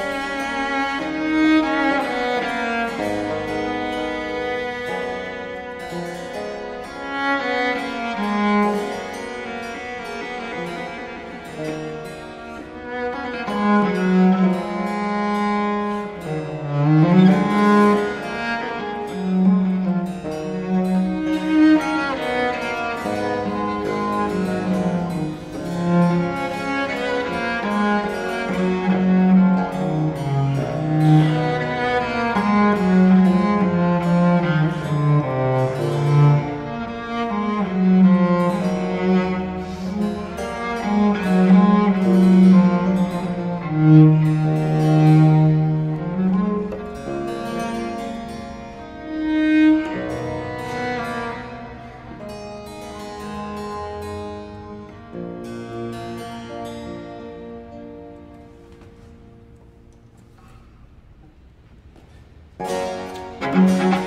Bye. Thank